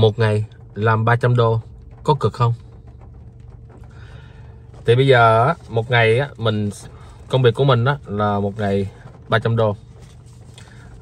một ngày làm 300 đô có cực không? Thì bây giờ một ngày mình công việc của mình đó là một ngày 300 đô.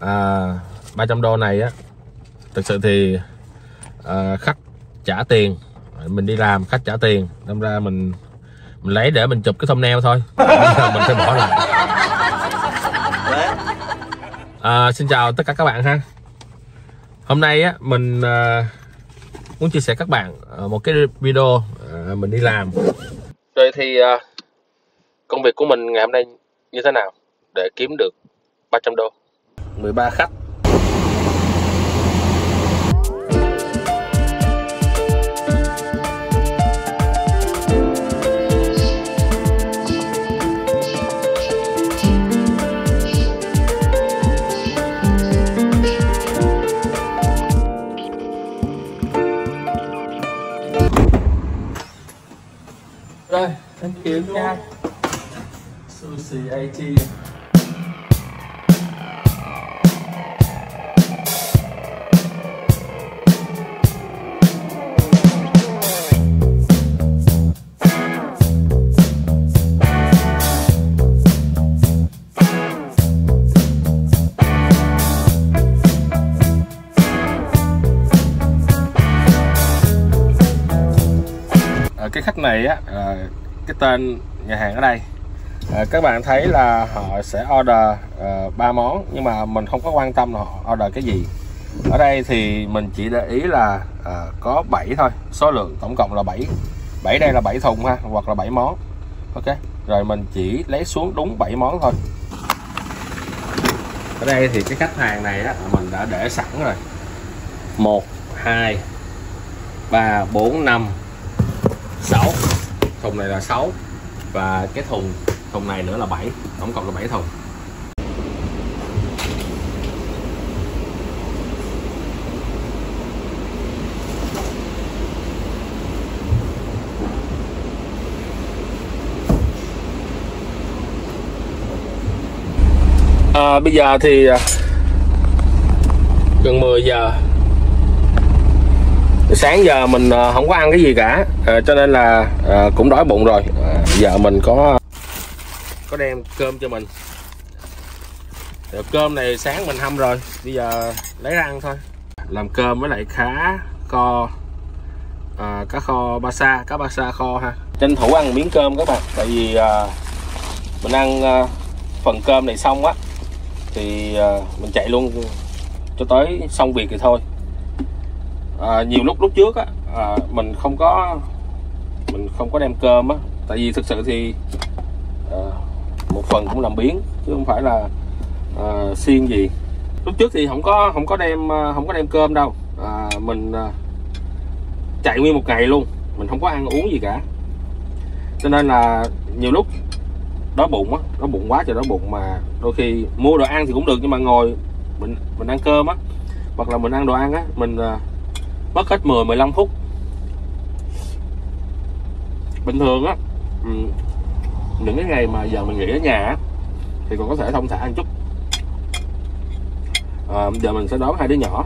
À, 300 đô này á thực sự thì à, khách trả tiền. Mình đi làm khách trả tiền đâm ra mình mình lấy để mình chụp cái thumbnail thôi. Bây giờ mình sẽ bỏ lại. À, xin chào tất cả các bạn ha. Hôm nay á mình à, muốn chia sẻ các bạn à, một cái video à, mình đi làm. Rồi thì à, công việc của mình ngày hôm nay như thế nào để kiếm được 300 đô? 13 khách Rồi, anh kiểm nha Sushi AT cái khách này á à, cái tên nhà hàng ở đây. À, các bạn thấy là họ sẽ order à, ba à, món nhưng mà mình không có quan tâm là họ order cái gì. Ở đây thì mình chỉ để ý là à, có 7 thôi số lượng tổng cộng là 7 7 đây là 7 thùng ha hoặc là 7 món. Ok rồi mình chỉ lấy xuống đúng 7 món thôi. Ở đây thì cái khách hàng này á mình đã để sẵn rồi. 1 2 3 4 5 6 thùng này là 6 và cái thùng thùng này nữa là 7 tổng cộng là 7 thùng. À, bây giờ thì à, gần 10 giờ sáng giờ mình ờ, không có ăn cái gì cả. À, cho nên là à, cũng đói bụng rồi. À, giờ mình có có đem cơm cho mình. Cơm này sáng mình hâm rồi. Bây giờ lấy ra ăn thôi. Làm cơm với lại khá kho à, cá kho ba sa cá ba sa kho ha. Tranh thủ ăn miếng cơm các bạn. Tại vì à, mình ăn à, phần cơm này xong á thì à, mình chạy luôn cho tới xong việc thì thôi à, nhiều lúc lúc trước á à, mình không có mình không có đem cơm á. Tại vì thực sự thì à, một phần cũng làm biến chứ không phải là à, xiên gì. Lúc trước thì không có không có đem à, không có đem cơm đâu. À, mình à, chạy nguyên một ngày luôn. Mình không có ăn uống gì cả. Cho nên là nhiều lúc đói bụng á đói bụng quá trời đói bụng mà đôi khi mua đồ ăn thì cũng được nhưng mà ngồi mình mình ăn cơm á hoặc là mình ăn đồ ăn á mình à, mất hết 10 15 phút. Bình thường á ừ, những cái ngày mà giờ mình nghỉ ở nhà thì còn có thể thông thả ăn chút. À, giờ mình sẽ đón hai đứa nhỏ.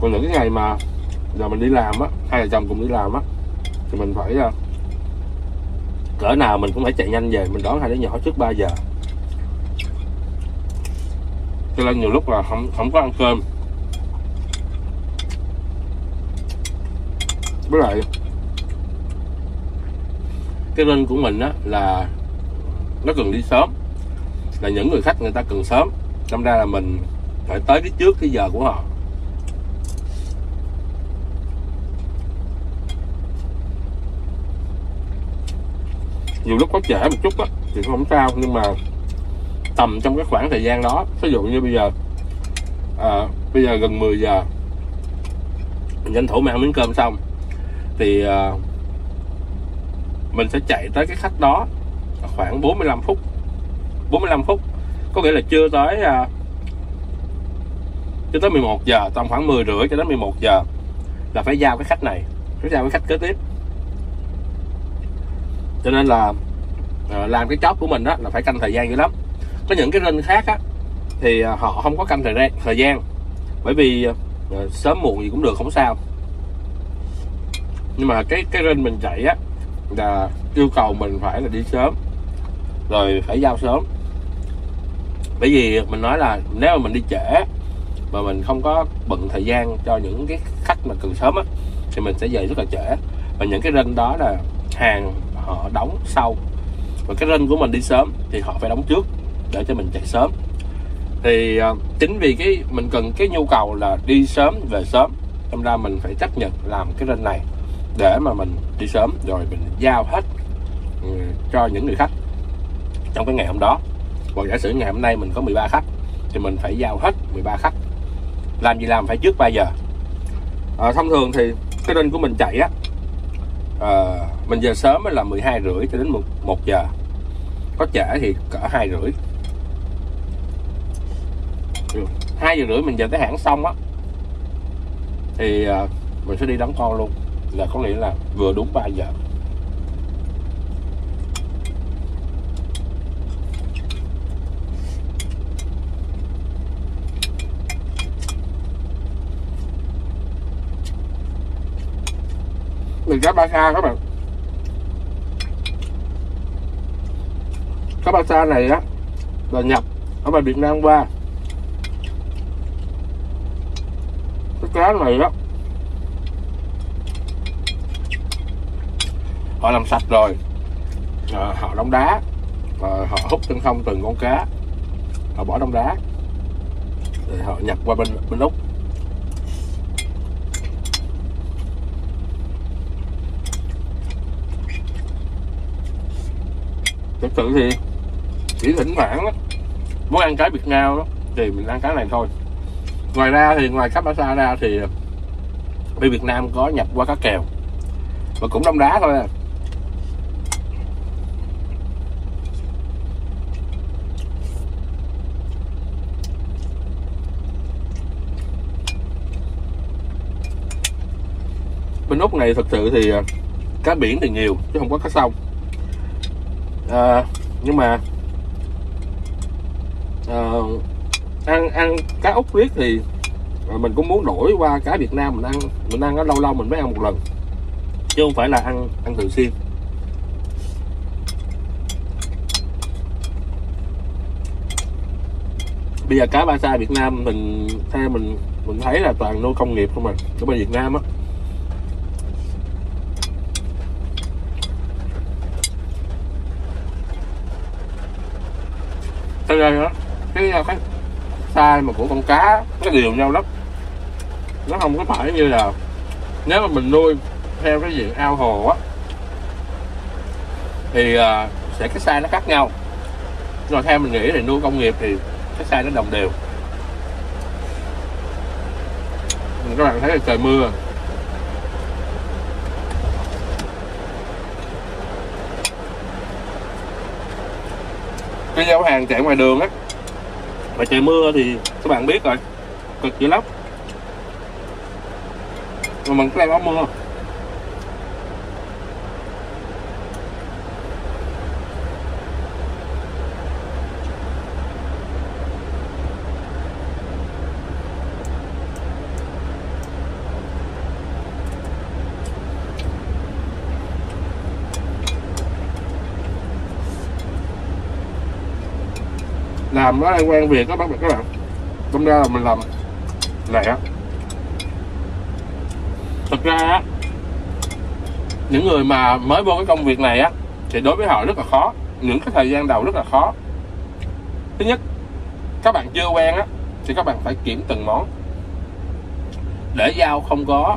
Còn những cái ngày mà giờ mình đi làm á hai vợ chồng cùng đi làm á thì mình phải à, cỡ nào mình cũng phải chạy nhanh về mình đón hai đứa nhỏ trước 3 giờ. Cho nên nhiều lúc là không không có ăn cơm. Với lại cái lên của mình á là nó cần đi sớm. Là những người khách người ta cần sớm. Trong ra là mình phải tới cái trước cái giờ của họ. Nhiều lúc có trễ một chút á thì không sao. Nhưng mà tầm trong cái khoảng thời gian đó ví dụ như bây giờ à, bây giờ gần 10 giờ mình tranh thủ mang miếng cơm xong thì uh, mình sẽ chạy tới cái khách đó khoảng 45 phút. 45 phút có nghĩa là chưa tới uh, chưa tới 11 giờ tầm khoảng 10 rưỡi cho đến 11 giờ là phải giao cái khách này phải giao cái khách kế tiếp. Cho nên là uh, làm cái job của mình đó là phải canh thời gian dữ lắm. Có những cái rinh khác á thì họ không có canh thời gian thời gian. Bởi vì uh, sớm muộn gì cũng được không sao nhưng mà cái cái rinh mình chạy á, là yêu cầu mình phải là đi sớm. Rồi phải giao sớm. Bởi vì mình nói là nếu mà mình đi trễ mà mình không có bận thời gian cho những cái khách mà cần sớm á, thì mình sẽ về rất là trễ. Và những cái rinh đó là hàng họ đóng sau. Và cái rinh của mình đi sớm thì họ phải đóng trước để cho mình chạy sớm. Thì ờ, chính vì cái, mình cần cái nhu cầu là đi sớm, về sớm, đâm ra mình phải chấp nhận làm cái rinh này để mà mình đi sớm rồi mình giao hết ừ, cho những người khách trong cái ngày hôm đó. Còn giả sử ngày hôm nay mình có 13 khách thì mình phải giao hết 13 khách. Làm gì làm phải trước 3 giờ. À, thông thường thì cái rinh của mình chạy á à, mình giờ sớm là 12 rưỡi cho đến 1, 1 giờ. Có trễ thì cỡ 2 rưỡi. Ừ, 2 giờ rưỡi mình giờ tới hãng xong á thì à, mình sẽ đi đón con luôn là có nghĩa là vừa đúng 3 giờ. Mình cá ba sa các bạn. Cá ba sa này á, là nhập ở bên Việt Nam qua. Cái cá này đó họ làm sạch rồi. À, họ đóng đá và họ hút chân không từng con cá. Họ bỏ trong đá. Rồi họ nhập qua bên bên úc. Thực sự thì chỉ thỉnh thoảng đó, muốn ăn cái Việt Nam đó, thì mình ăn cái này thôi. Ngoài ra thì ngoài cá xa ra thì bên Việt Nam có nhập qua cá kèo. Và cũng đông đá thôi à. Bên úc này thật sự thì à, cá biển thì nhiều chứ không có cá sông. À, nhưng mà à, ăn ăn cá úc riết thì à, mình cũng muốn đổi qua cá Việt Nam mình ăn mình ăn nó lâu lâu mình mới ăn một lần chứ không phải là ăn ăn thường xuyên. Bây giờ cá ba sa Việt Nam mình theo mình mình thấy là toàn nuôi công nghiệp không à ở bên Việt Nam á Thế đây đó cái à, cái size mà của con cá nó đều nhau lắm. Nó không có phải như là nếu mà mình nuôi theo cái diện ao hồ á thì uh, sẽ cái size nó khác nhau. Rồi theo mình nghĩ thì nuôi công nghiệp thì cái size nó đồng đều. Các bạn thấy là trời mưa. Cái giao hàng chạy ngoài đường á. Mà trời mưa thì các bạn biết rồi, cực dữ lắm. Mà mình có áo mưa làm nó đang quen việc đó bác các bạn. Đâm ra là mình làm lẹ. Thực ra á, những người mà mới vô cái công việc này á, thì đối với họ rất là khó. Những cái thời gian đầu rất là khó. Thứ nhất, các bạn chưa quen á, thì các bạn phải kiểm từng món. Để giao không có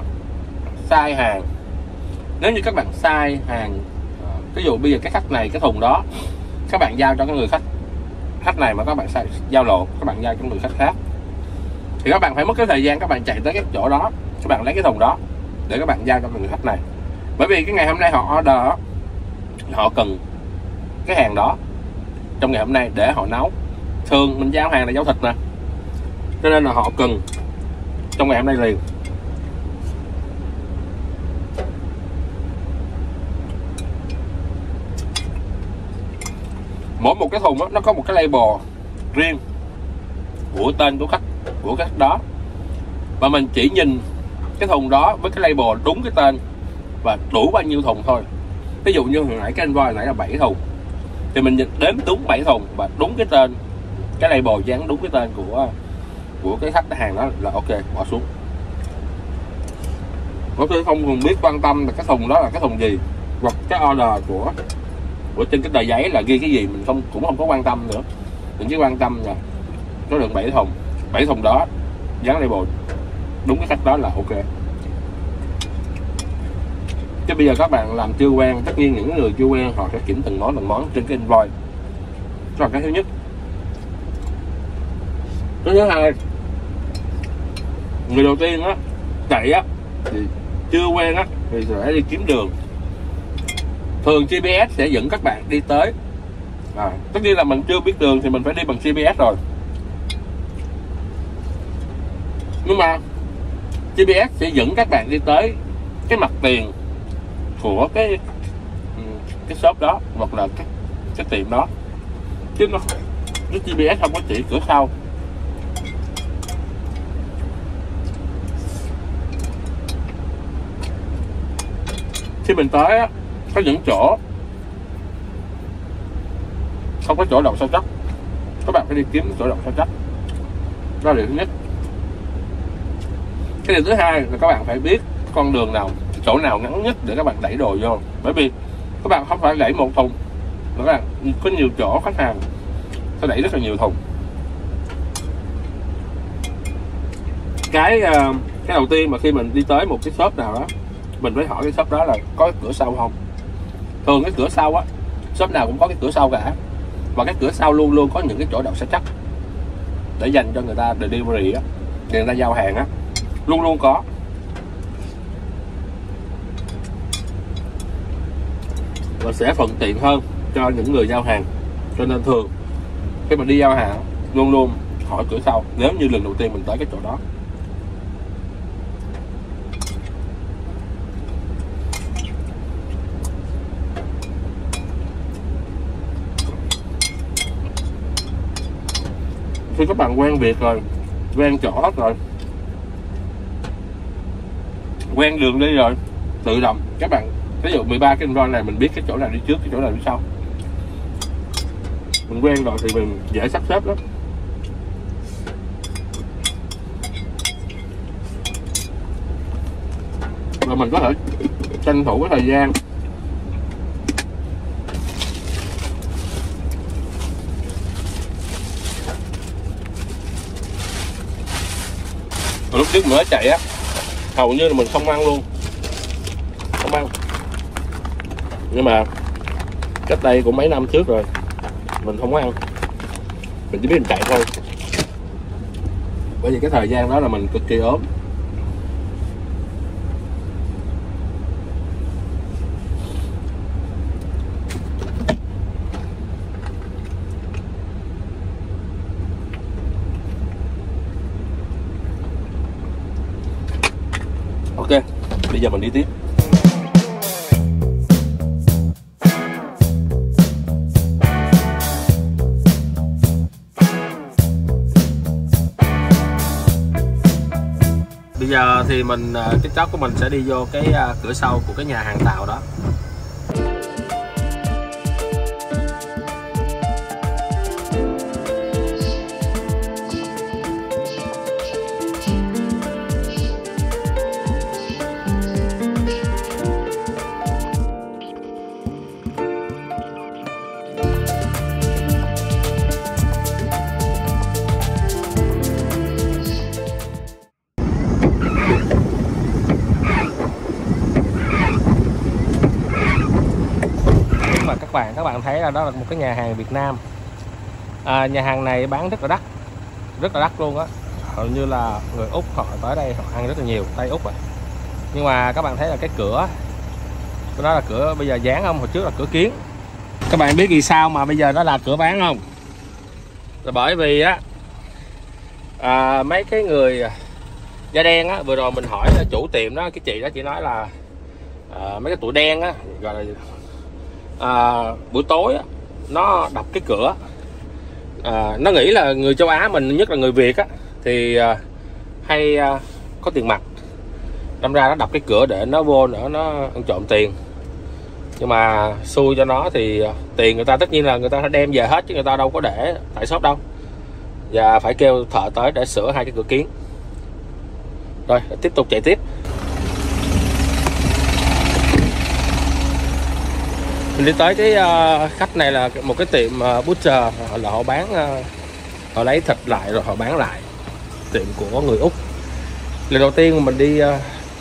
sai hàng. Nếu như các bạn sai hàng ờ, ví dụ bây giờ cái khách này, cái thùng đó, các bạn giao cho cái người khách khách này mà các bạn sẽ giao lộ, các bạn giao cho người khách khác. Thì các bạn phải mất cái thời gian các bạn chạy tới cái chỗ đó, các bạn lấy cái thùng đó để các bạn giao cho người khách này. Bởi vì cái ngày hôm nay họ order họ cần cái hàng đó trong ngày hôm nay để họ nấu. Thường mình giao hàng là giao thịt nè. Cho nên là họ cần trong ngày hôm nay liền. Mỗi một cái thùng đó, nó có một cái label riêng của tên của khách của khách đó. Và mình chỉ nhìn cái thùng đó với cái label đúng cái tên và đủ bao nhiêu thùng thôi. Ví dụ như hồi nãy cái anh voi hồi nãy là 7 thùng. Thì mình đếm đúng 7 thùng và đúng cái tên cái label dán đúng cái tên của của cái khách hàng đó là ok bỏ xuống. Có tôi không cần biết quan tâm là cái thùng đó là cái thùng gì hoặc cái order của của trên cái tờ giấy là ghi cái gì mình không, cũng không có quan tâm nữa. Mình chỉ quan tâm là số lượng 7 thùng. 7 thùng đó, dán label, đúng cái cách đó là ok. Chứ bây giờ các bạn làm chưa quen, tất nhiên những người chưa quen họ sẽ kiểm từng món từng món trên cái invoice. Đó là cái thứ nhất. Cái thứ hai, người đầu tiên á, chạy á, thì chưa quen á, thì sẽ đi kiếm đường thường GPS sẽ dẫn các bạn đi tới. À, tất nhiên là mình chưa biết đường thì mình phải đi bằng GPS rồi. Nhưng mà GPS sẽ dẫn các bạn đi tới cái mặt tiền của cái ừ, cái shop đó hoặc là cái cái tiệm đó. Chứ nó cái GPS không có chỉ cửa sau. Khi mình tới á, có những chỗ không có chỗ đậu sâu chắc các bạn phải đi kiếm chỗ đậu sâu chắc đó là điều thứ nhất. Cái điều thứ hai là các bạn phải biết con đường nào, chỗ nào ngắn nhất để các bạn đẩy đồ vô. Bởi vì các bạn không phải đẩy một thùng, mà các bạn có nhiều chỗ khách hàng sẽ đẩy rất là nhiều thùng. Cái ờ, cái đầu tiên mà khi mình đi tới một cái shop nào đó, mình phải hỏi cái shop đó là có cửa sau không? Thường cái cửa sau á, shop nào cũng có cái cửa sau cả. Và cái cửa sau luôn luôn có những cái chỗ đậu xe chắc để dành cho người ta delivery á người ta giao hàng á. Luôn luôn có. Và sẽ thuận tiện hơn cho những người giao hàng. Cho nên thường, khi mình đi giao hàng, luôn luôn hỏi cửa sau, nếu như lần đầu tiên mình tới cái chỗ đó khi các bạn quen việc rồi, quen chỗ hết rồi, quen đường đi rồi, tự động, các bạn, ví dụ 13 cái roi này, mình biết cái chỗ nào đi trước, cái chỗ nào đi sau. Mình quen rồi thì mình dễ sắp xếp lắm. Và mình có thể tranh thủ cái thời gian trước nữa chạy á, hầu như là mình không ăn luôn. Không ăn. Nhưng mà cách đây cũng mấy năm trước rồi, mình không có ăn. Mình chỉ biết mình chạy thôi. Bởi vì cái thời gian đó là mình cực kỳ ốm ok bây giờ mình đi tiếp. Bây giờ thì mình à, tiktok của mình sẽ đi vô cái à, cửa sau của cái nhà hàng tàu đó. Bạn thấy là đó là một cái nhà hàng Việt Nam. À, nhà hàng này bán rất là đắt rất là đắt luôn á. Hầu như là người úc họ tới đây họ ăn rất là nhiều tây úc à. Nhưng mà các bạn thấy là cái cửa cái đó là cửa bây giờ dán không hồi trước là cửa kiến. Các bạn biết vì sao mà bây giờ nó là cửa bán không? Là bởi vì á à, mấy cái người à, da đen á vừa rồi mình hỏi là chủ tiệm đó cái chị đó chỉ nói là à, mấy cái tụi đen á gọi là à, buổi tối á, nó đập cái cửa. À, nó nghĩ là người châu Á mình nhất là người Việt á thì à, hay à, có tiền mặt. Đâm ra nó đập cái cửa để nó vô nữa nó ăn trộm tiền. Nhưng mà xui cho nó thì à, tiền người ta tất nhiên là người ta đem về hết chứ người ta đâu có để tại shop đâu. Và phải kêu thợ tới để sửa hai cái cửa kiến. Rồi tiếp tục chạy tiếp. Mình đi tới cái ờ, khách này là một cái tiệm butcher butcher, là họ bán ờ, họ lấy thịt lại rồi họ bán lại. Tiệm của người úc. Lần đầu tiên mình đi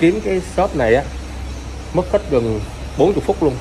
kiếm cái shop này á, mất hết gần 40 phút luôn.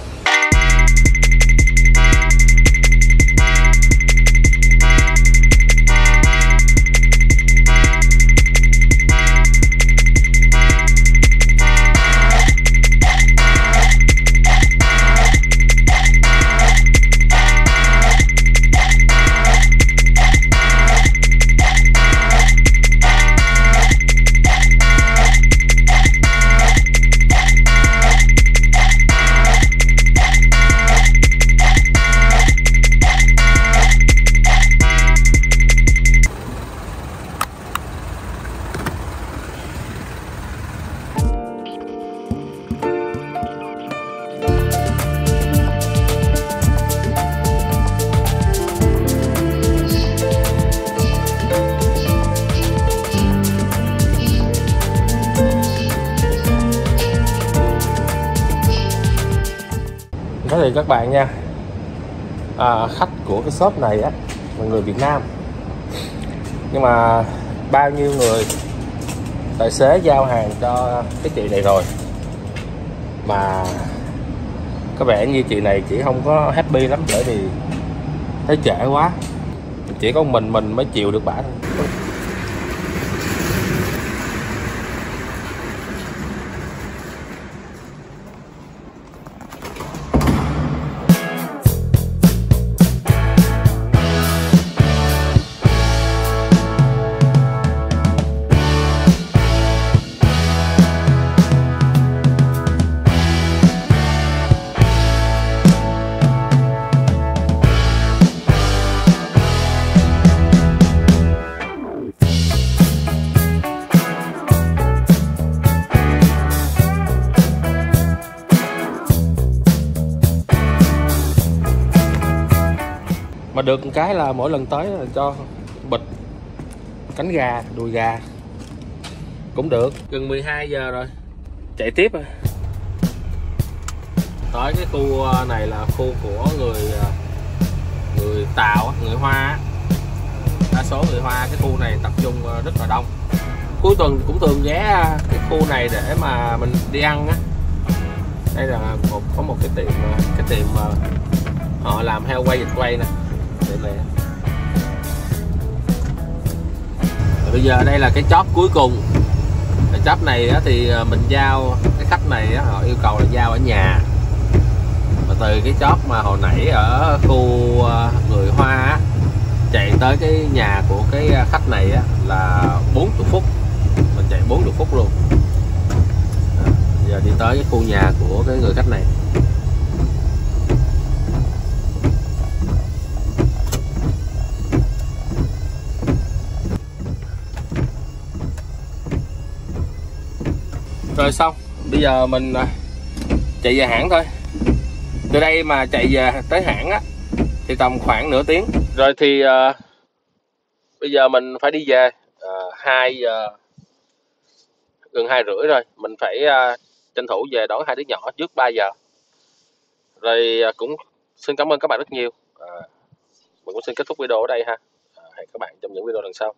Các bạn nha. À, khách của cái shop này á là người Việt Nam. Nhưng mà bao nhiêu người tài xế giao hàng cho cái chị này rồi. Mà có vẻ như chị này chỉ không có happy lắm bởi vì thấy trễ quá. Chỉ có mình mình mới chịu được bả thôi được một cái là mỗi lần tới là cho bịch, cánh gà, đùi gà. Cũng được. Gần 12 giờ rồi. Chạy tiếp rồi tới cái khu ờ, này là khu của người ờ, người tàu người hoa đa số người hoa cái khu này tập trung ờ, rất là đông. Cuối tuần cũng thường ghé cái khu này để mà mình đi ăn á. Đây là một, có một cái tiệm cái tiệm họ làm heo quay vịt quay nè để về. Rồi bây giờ đây là cái chóp cuối cùng. Cái chóp này thì ờ, mình giao, cái khách này họ yêu cầu là giao ở nhà. Mà từ cái chóp mà hồi nãy ở khu ờ, người hoa chạy tới cái nhà của cái ờ, khách này là 40 phút. Mình chạy 40 phút luôn. Giờ đi tới cái khu nhà của cái người khách này. Rồi xong. Bây giờ mình ờ, chạy về hãng thôi. Từ đây mà chạy về tới hãng á thì tầm khoảng nửa tiếng. Rồi thì uh, bây giờ mình phải đi về uh, 2 giờ gần hai rưỡi rồi. Mình phải uh, tranh thủ về đón hai đứa nhỏ trước 3 giờ. Rồi uh, cũng xin cảm ơn các bạn rất nhiều. Uh, mình cũng xin kết thúc video ở đây ha. Uh, hẹn các bạn trong những video lần sau.